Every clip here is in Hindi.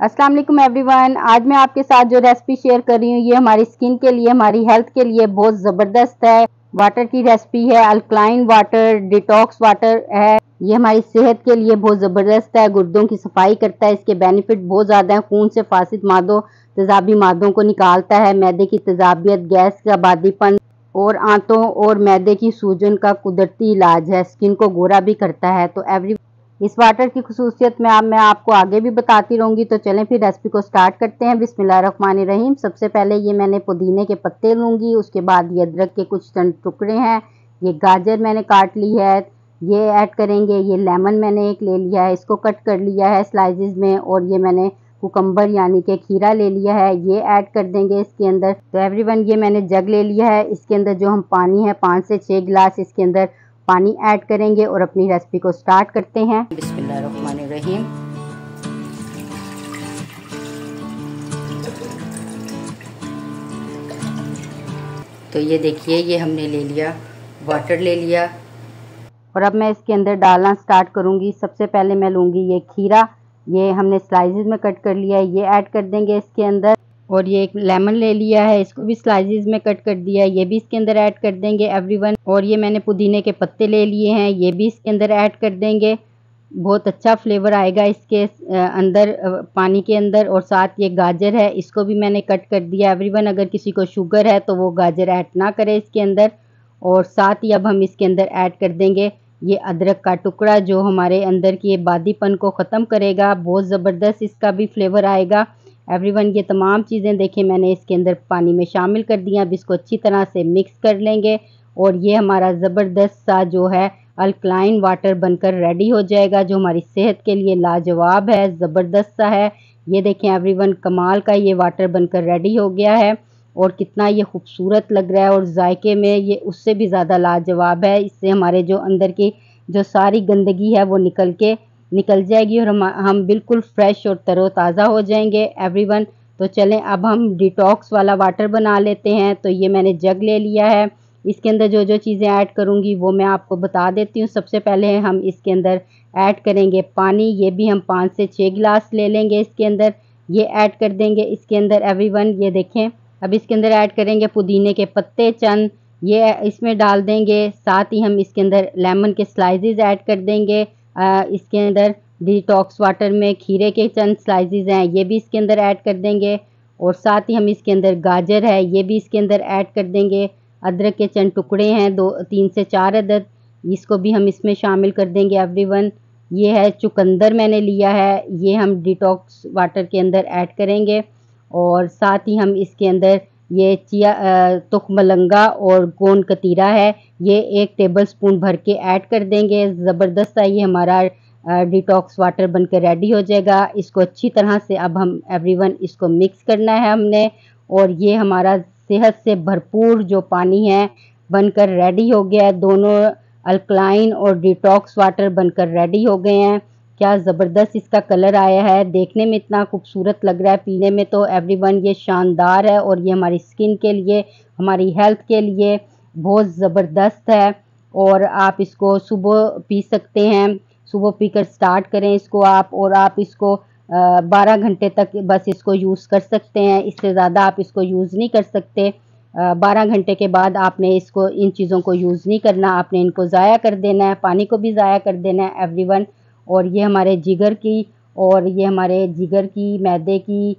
अस्सलाम वालेकुम एवरीवन आज मैं आपके साथ जो रेसिपी शेयर कर रही हूँ, ये हमारी स्किन के लिए, हमारी हेल्थ के लिए बहुत ज़बरदस्त है। वाटर की रेसिपी है अल्कलाइन वाटर डिटॉक्स वाटर है। ये हमारी सेहत के लिए बहुत ज़बरदस्त है, गुर्दों की सफ़ाई करता है, इसके बेनिफिट बहुत ज़्यादा है। खून से फासिद मादों, तेजाबी मादों को निकालता है। मैदे की तेजाबियत, गैस का बादीपन और आंतों और मैदे की सूजन का कुदरती इलाज है। स्किन को गोरा भी करता है। तो एवरी इस वाटर की खसूसियत में आप मैं आपको आगे भी बताती रहूँगी। तो चलें फिर रेसिपी को स्टार्ट करते हैं। बिस्मिल्लाहिर्रहमानिर्रहीम सबसे पहले ये मैंने पुदीने के पत्ते लूँगी। उसके बाद ये अदरक के कुछ टुकड़े हैं। ये गाजर मैंने काट ली है। ये ऐड करेंगे। ये लेमन मैंने एक ले लिया है। इसको कट कर लिया है स्लाइसिस में। और ये मैंने कुकम्बर यानी कि खीरा ले लिया है। ये ऐड कर देंगे इसके अंदर। तो एवरीवन ये मैंने जग ले लिया है। इसके अंदर जो हम पानी है, पाँच से छः गिलास इसके अंदर पानी ऐड करेंगे और अपनी रेसिपी को स्टार्ट करते हैं। बिस्मिल्लाहिर्रहमानिर्रहीम। तो ये देखिए ये हमने ले लिया वाटर ले लिया। और अब मैं इसके अंदर डालना स्टार्ट करूँगी। सबसे पहले मैं लूँगी ये खीरा। ये हमने स्लाइसेस में कट कर लिया है ये ऐड कर देंगे इसके अंदर। और ये एक लेमन ले लिया है, इसको भी स्लाइसिस में कट कर दिया है, ये भी इसके अंदर ऐड कर देंगे एवरीवन और ये मैंने पुदीने के पत्ते ले लिए हैं, ये भी इसके अंदर ऐड कर देंगे। बहुत अच्छा फ्लेवर आएगा इसके अंदर पानी के अंदर। और साथ ये गाजर है, इसको भी मैंने कट कर दिया। एवरीवन अगर किसी को शुगर है तो वो गाजर ऐड ना करे इसके अंदर। और साथ ही अब हम इसके अंदर ऐड कर देंगे ये अदरक का टुकड़ा, जो हमारे अंदर की बादीपन को ख़त्म करेगा। बहुत ज़बरदस्त इसका भी फ्लेवर आएगा। एवरीवन ये तमाम चीज़ें देखें, मैंने इसके अंदर पानी में शामिल कर दिया। अब इसको अच्छी तरह से मिक्स कर लेंगे और ये हमारा ज़बरदस्त सा जो है अल्कलाइन वाटर बनकर रेडी हो जाएगा, जो हमारी सेहत के लिए लाजवाब है, ज़बरदस्त सा है। ये देखें एवरीवन कमाल का ये वाटर बनकर रेडी हो गया है और कितना ये खूबसूरत लग रहा है और जायके में ये उससे भी ज़्यादा लाजवाब है। इससे हमारे जो अंदर की जो सारी गंदगी है, वो निकल के निकल जाएगी और हम हम बिल्कुल फ्रेश और तरोताज़ा हो जाएँगे। एवरीवन तो चलें, अब हम डिटॉक्स वाला वाटर बना लेते हैं। तो ये मैंने जग ले लिया है। इसके अंदर जो जो चीज़ें ऐड करूँगी, वो मैं आपको बता देती हूँ। सबसे पहले हम इसके अंदर ऐड करेंगे पानी। ये भी हम पाँच से छः गिलास ले लेंगे इसके अंदर। ये ऐड कर देंगे इसके अंदर। एवरीवन ये देखें, अब इसके अंदर ऐड करेंगे पुदीने के पत्ते, चंद। ये इसमें डाल देंगे। साथ ही हम इसके अंदर लेमन के स्लाइसेस ऐड कर देंगे। इसके अंदर डिटॉक्स वाटर में खीरे के चंद स्लाइसेस हैं, ये भी इसके अंदर ऐड कर देंगे। और साथ ही हम इसके अंदर गाजर है, ये भी इसके अंदर ऐड कर देंगे। अदरक के चंद टुकड़े हैं, दो, तीन से चार अदद। इसको भी हम इसमें शामिल कर देंगे एवरीवन ये है चुकंदर मैंने लिया है, ये हम डिटॉक्स वाटर के अंदर ऐड करेंगे। और साथ ही हम इसके अंदर ये चिया तुख मलंगा और गोंद कतीरा है। ये एक टेबल स्पून भर के ऐड कर देंगे। ज़बरदस्त है ये हमारा डिटॉक्स वाटर बन रेडी हो जाएगा। इसको अच्छी तरह से अब हम एवरीवन इसको मिक्स करना है हमने। और ये हमारा सेहत से भरपूर जो पानी है, बनकर रेडी हो गया है। दोनों अल्कलाइन और डिटॉक्स वाटर बनकर रेडी हो गए हैं। क्या ज़बरदस्त इसका कलर आया है। देखने में इतना खूबसूरत लग रहा है। पीने में तो एवरीवन ये शानदार है और ये हमारी स्किन के लिए, हमारी हेल्थ के लिए बहुत ज़बरदस्त है और आप इसको सुबह पी सकते हैं। सुबह पीकर स्टार्ट करें इसको आप और आप इसको बारह घंटे तक बस इसको यूज़ कर सकते हैं। इससे ज़्यादा आप इसको यूज़ नहीं कर सकते। बारह घंटे के बाद आपने इसको, इन चीज़ों को यूज़ नहीं करना। आपने इनको ज़ाया कर देना है, पानी को भी ज़ाया कर देना है। एवरीवन और ये हमारे जिगर की और ये हमारे जिगर की, मैदे की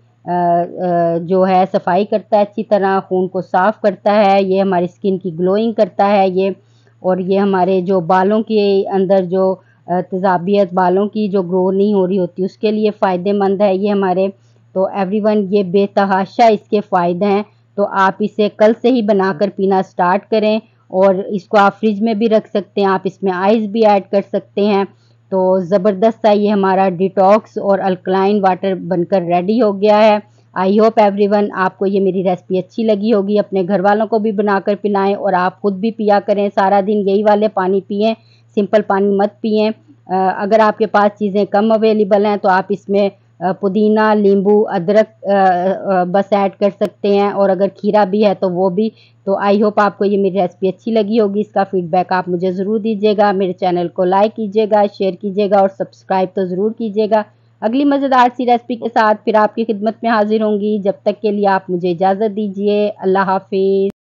जो है, सफ़ाई करता है अच्छी तरह, खून को साफ़ करता है, ये हमारी स्किन की ग्लोइंग करता है ये, और ये हमारे जो बालों के अंदर जो तेज़ाबियत, बालों की जो ग्रो नहीं हो रही होती, उसके लिए फ़ायदेमंद है ये हमारे। तो एवरीवन, ये बेतहाशा इसके फ़ायदे हैं। तो आप इसे कल से ही बनाकर पीना स्टार्ट करें और इसको आप फ्रिज में भी रख सकते हैं, आप इसमें आइस भी ऐड कर सकते हैं। तो ज़बरदस्त सा ये हमारा डिटॉक्स और अल्कलाइन वाटर बनकर रेडी हो गया है। आई होप एवरीवन आपको ये मेरी रेसिपी अच्छी लगी होगी। अपने घर वालों को भी बनाकर पिलाएँ और आप खुद भी पिया करें। सारा दिन यही वाले पानी पिएँ सिंपल पानी मत पिएँ। अगर आपके पास चीज़ें कम अवेलेबल हैं तो आप इसमें पुदीना, नींबू, अदरक बस ऐड कर सकते हैं और अगर खीरा भी है तो वो भी। तो आई होप आपको ये मेरी रेसिपी अच्छी लगी होगी। इसका फीडबैक आप मुझे ज़रूर दीजिएगा। मेरे चैनल को लाइक कीजिएगा, शेयर कीजिएगा और सब्सक्राइब तो ज़रूर कीजिएगा। अगली मज़ेदार सी रेसिपी के साथ फिर आपकी खिदमत में हाजिर होंगी। जब तक के लिए आप मुझे इजाज़त दीजिए। अल्लाह हाफिज़।